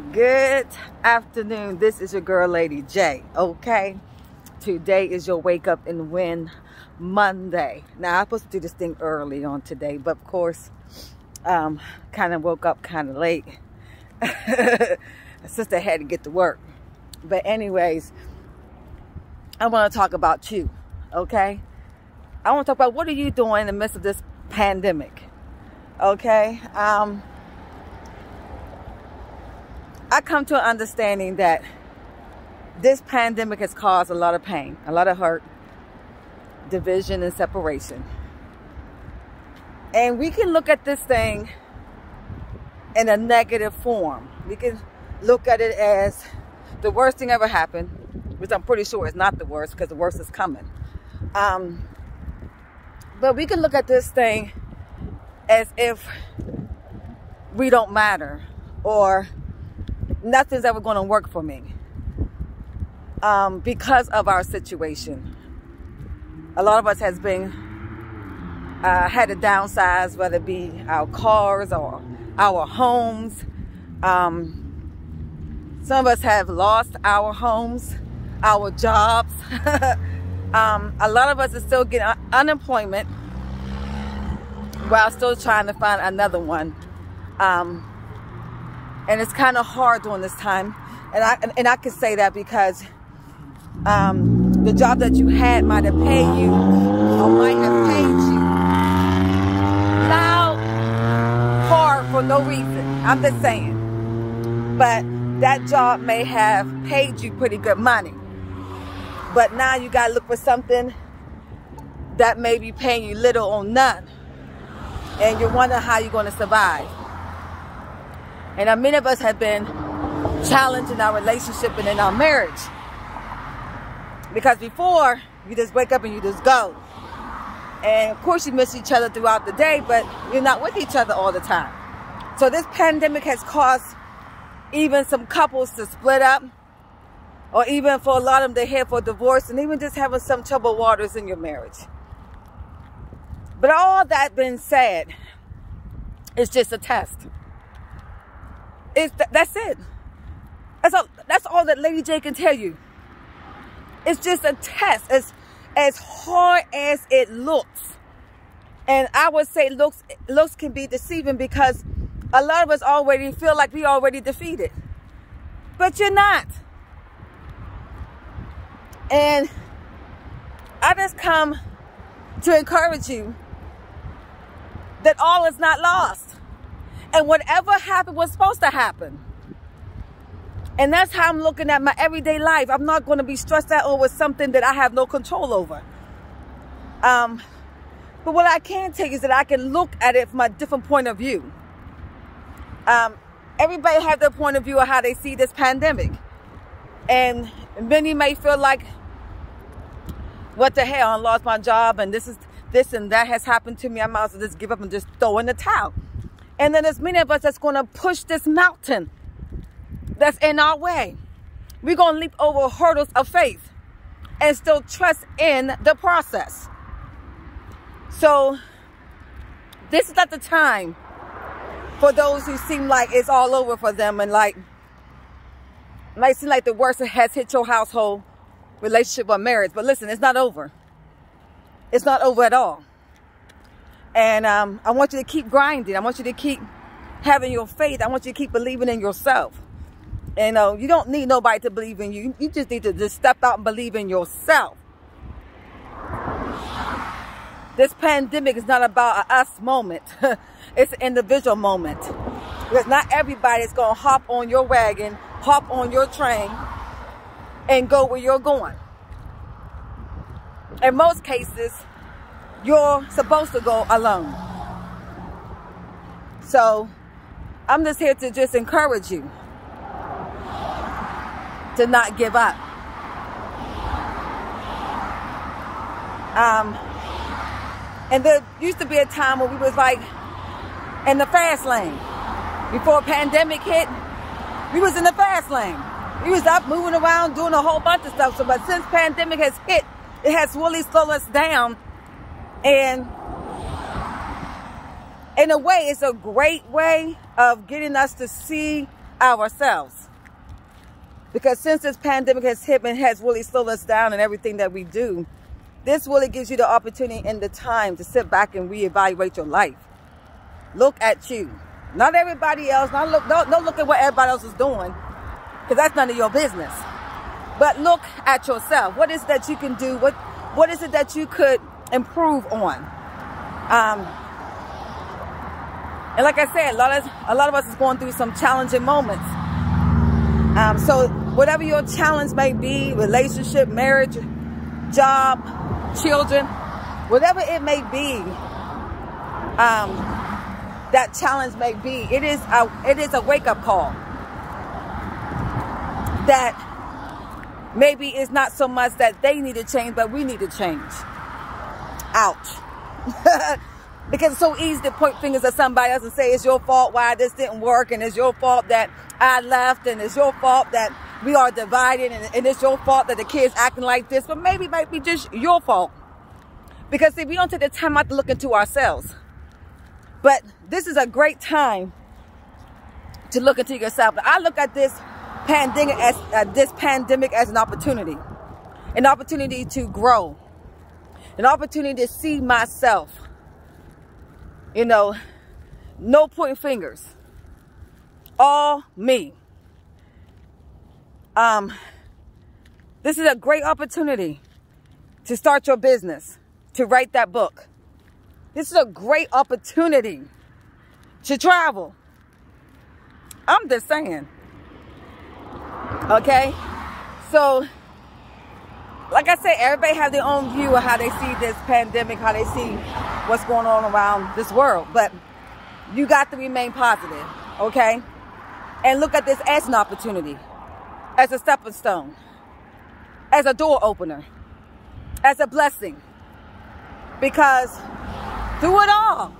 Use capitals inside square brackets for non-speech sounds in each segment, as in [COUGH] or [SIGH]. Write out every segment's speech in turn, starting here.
Good afternoon. This is your girl, Lady J. Okay. Today is your wake up and win Monday. Now, I'm supposed to do this thing early on today, but of course, um, kind of woke up kind of late. [LAUGHS] Sister had to get to work. But anyways, I want to talk about you. Okay. I want to talk about what are you doing in the midst of this pandemic. Okay. Um, I come to an understanding that this pandemic has caused a lot of pain, a lot of hurt, division, and separation. And we can look at this thing in a negative form. We can look at it as the worst thing ever happened, which I'm pretty sure is not the worst because the worst is coming. Um, but we can look at this thing as if we don't matter or nothing's ever going to work for me um, because of our situation. A lot of us has been uh, had to downsize, whether it be our cars or our homes. Um, some of us have lost our homes, our jobs. [LAUGHS] um, a lot of us are still getting unemployment while still trying to find another one. Um, and it's kind of hard during this time. And I and I can say that because um, the job that you had might have paid you or might have paid you loud, hard for no reason. I'm just saying. But that job may have paid you pretty good money. But now you got to look for something that may be paying you little or none. And you're wondering how you're to survive. And many of us have been challenged in our relationship and in our marriage. Because before, you just wake up and you just go. And of course you miss each other throughout the day, but you're not with each other all the time. So this pandemic has caused even some couples to split up or even for a lot of them to head for divorce and even just having some troubled waters in your marriage. But all that being said, it's just a test. It's th that's it. That's all, that's all that Lady J can tell you. It's just a test. As, as hard as it looks. And I would say looks, looks can be deceiving because a lot of us already feel like we already defeated. But you're not. And I just come to encourage you that all is not lost. And whatever happened was supposed to happen. And that's how I'm looking at my everyday life. I'm not going to be stressed out over something that I have no control over. Um, but what I can you is that I can look at it from a different point of view. Um, everybody has their point of view of how they see this pandemic. And many may feel like, what the hell, I lost my job and this is this and that has happened to me. I might as well just give up and just throw in the towel. And then there's many of us that's going to push this mountain that's in our way. We're going to leap over hurdles of faith and still trust in the process. So this is not the time for those who seem like it's all over for them and like might seem like the worst has hit your household, relationship, or marriage. But listen, it's not over. It's not over at all. And um, I want you to keep grinding. I want you to keep having your faith. I want you to keep believing in yourself. And uh, you don't need nobody to believe in you. You just need to just step out and believe in yourself. This pandemic is not about a us moment. [LAUGHS] it's an individual moment. Because not everybody is going to hop on your wagon, hop on your train, and go where you're going. In most cases, you're supposed to go alone. So I'm just here to just encourage you to not give up. Um, and there used to be a time when we was like in the fast lane. Before pandemic hit, we was in the fast lane. We was up moving around doing a whole bunch of stuff. So, but since pandemic has hit, it has really slowed us down and in a way, it's a great way of getting us to see ourselves. Because since this pandemic has hit and has really slowed us down in everything that we do, this really gives you the opportunity and the time to sit back and reevaluate your life. Look at you. Not everybody else. Not look, don't, don't look at what everybody else is doing because that's none of your business. But look at yourself. What is it that you can do? What What is it that you could improve on? Um, and like I said, a lot of a lot of us is going through some challenging moments. Um, so whatever your challenge may be, relationship, marriage, job, children, whatever it may be, um, that challenge may be, it is a, it is a wake up call that maybe it's not so much that they need to change, but we need to change. Ouch. [LAUGHS] because it's so easy to point fingers at somebody else and say it's your fault why this didn't work and it's your fault that I left and it's your fault that we are divided and, and it's your fault that the kids acting like this, but maybe it might be just your fault. Because see, we don't take the time out to look into ourselves. But this is a great time to look into yourself. I look at this pandemic as uh, this pandemic as an opportunity, an opportunity to grow, an opportunity to see myself. You know, no pointing fingers, all me. Um, this is a great opportunity to start your business, to write that book. This is a great opportunity to travel. I'm just saying. Okay? So, like I said, everybody has their own view of how they see this pandemic, how they see what's going on around this world. But you got to remain positive, okay? And look at this as an opportunity as a stepping stone, as a door opener, as a blessing. Because through it all,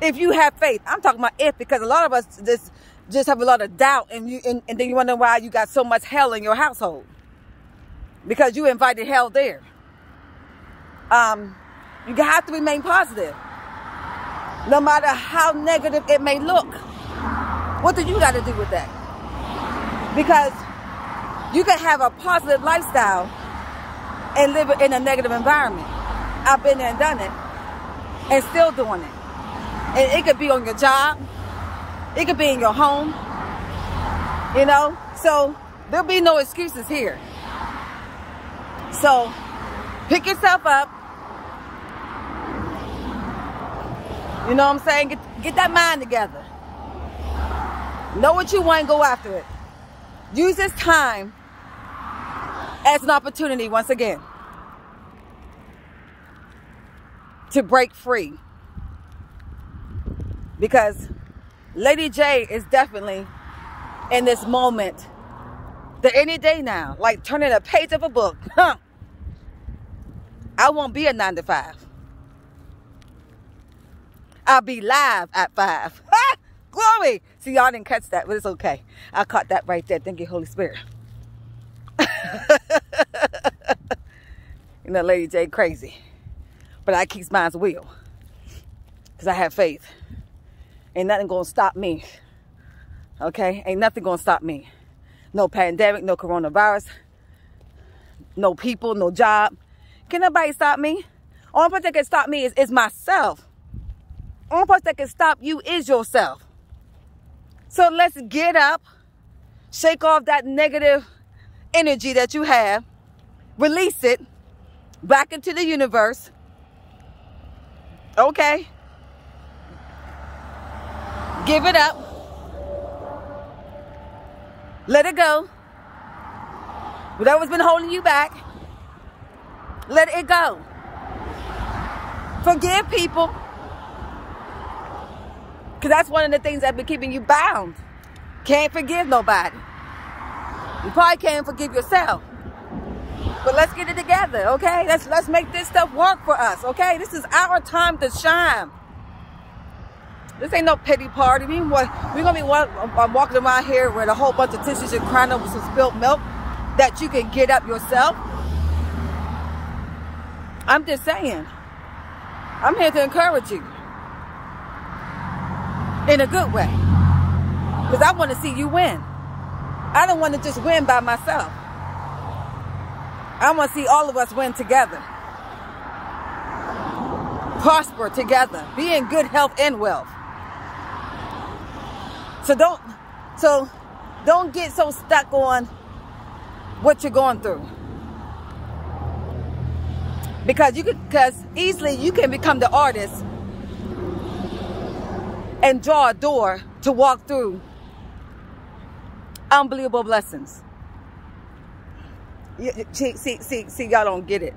if you have faith, I'm talking about if because a lot of us just just have a lot of doubt and you and, and then you wonder why you got so much hell in your household. Because you invited hell there. Um, you have to remain positive. No matter how negative it may look. What do you got to do with that? Because you can have a positive lifestyle and live in a negative environment. I've been there and done it and still doing it. And it could be on your job. It could be in your home. You know? So there'll be no excuses here. So pick yourself up. You know what I'm saying? Get, get that mind together. Know what you want and go after it. Use this time as an opportunity once again to break free. Because Lady J is definitely in this moment that any day now, like turning a page of a book. [LAUGHS] I won't be a nine to five. I'll be live at five. [LAUGHS] Glory. See, y'all didn't catch that, but it's okay. I caught that right there. Thank you, Holy Spirit. [LAUGHS] you know, Lady J crazy. But I keep mine's will. Because I have faith. Ain't nothing going to stop me. Okay? Ain't nothing going to stop me. No pandemic, no coronavirus, no people, no job. Can nobody stop me? Only person that can stop me is, is myself. Only person that can stop you is yourself. So let's get up, shake off that negative energy that you have, release it back into the universe. Okay? Give it up. Let it go. Whatever's been holding you back, let it go. Forgive people. Because that's one of the things that's been keeping you bound. Can't forgive nobody. You probably can't forgive yourself. But let's get it together, okay? Let's let's make this stuff work for us, okay? This is our time to shine. This ain't no pity party. We, we're gonna be I'm uh, walking around here with a whole bunch of tissues and crying over some spilled milk that you can get up yourself. I'm just saying. I'm here to encourage you in a good way. Because I want to see you win. I don't want to just win by myself. I want to see all of us win together. Prosper together. Be in good health and wealth. So don't so don't get so stuck on what you're going through. Because you can because easily you can become the artist and draw a door to walk through unbelievable blessings. See, see, see, y'all don't get it.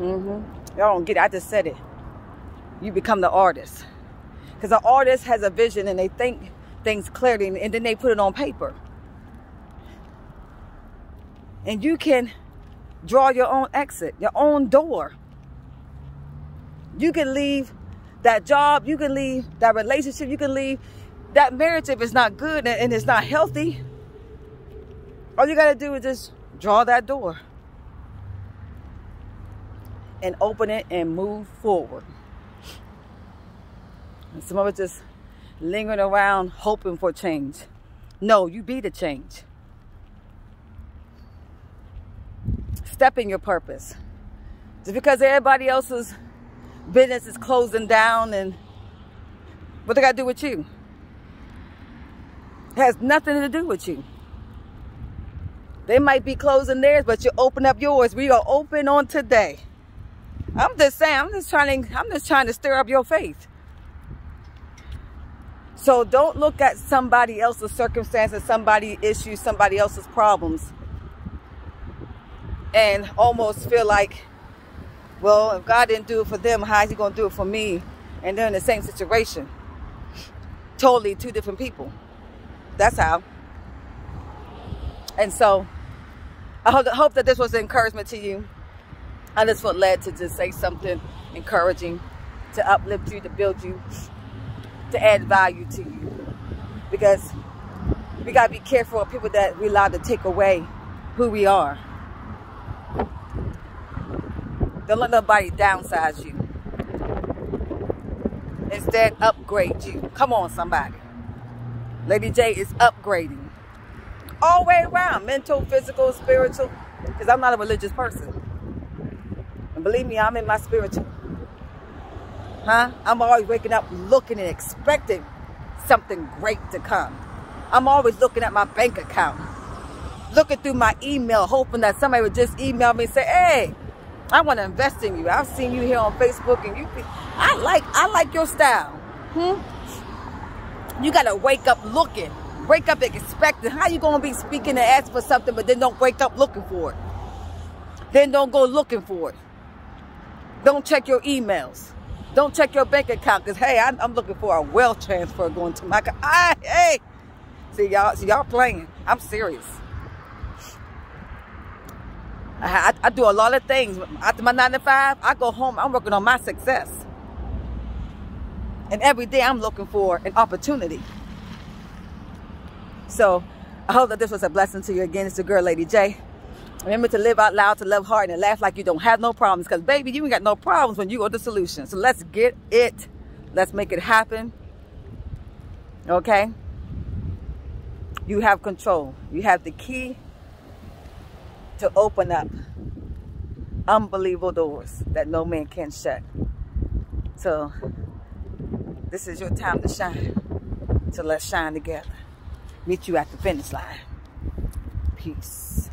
Mm-hmm. Y'all don't get it. I just said it. You become the artist. Because the artist has a vision and they think things clearly and then they put it on paper. And you can draw your own exit, your own door. You can leave that job, you can leave that relationship, you can leave that marriage if it's not good and it's not healthy. All you got to do is just draw that door and open it and move forward. And some of us just lingering around hoping for change. No, you be the change. Step in your purpose. Just because everybody else's business is closing down and what they got to do with you? It has nothing to do with you. They might be closing theirs, but you open up yours. We are open on today. I'm just saying, I'm just trying to, I'm just trying to stir up your faith. So don't look at somebody else's circumstances, somebody issues, somebody else's problems and almost feel like, well, if God didn't do it for them, how is he going to do it for me? And they're in the same situation. Totally two different people. That's how. And so I hope, that this was an encouragement to you. I just felt led to just say something encouraging, to uplift you, to build you, to add value to you. Because we got to be careful of people that we allow to take away who we are. Don't let nobody downsize you. Instead, upgrade you. Come on, somebody. Lady J is upgrading all way around mental, physical, spiritual. Because I'm not a religious person. And believe me, I'm in my spiritual. Huh? I'm always waking up looking and expecting something great to come. I'm always looking at my bank account, looking through my email, hoping that somebody would just email me and say, hey, I want to invest in you. I've seen you here on Facebook and you I like I like your style. Hmm? You gotta wake up looking wake up expecting. How you going to be speaking and ask for something, but then don't wake up looking for it? Then don't go looking for it. Don't check your emails. Don't check your bank account because, hey, I'm, I'm, looking for a wealth transfer going to my. [LAUGHS] Ah, hey, see, y'all see y'all playing. I'm serious. I, I, do a lot of things. After my 9 to 5, I go home. I'm working on my success. And every day I'm looking for an opportunity. So I hope that this was a blessing to you. Again, it's the girl, Lady J. Remember to live out loud, to love hard, and laugh like you don't have no problems. Because, baby, you ain't got no problems when you are the solution. So let's get it. Let's make it happen. Okay? You have control. You have the key to open up unbelievable doors that no man can shut. So, this is your time to shine. So let's shine together meet you at the finish line. Peace.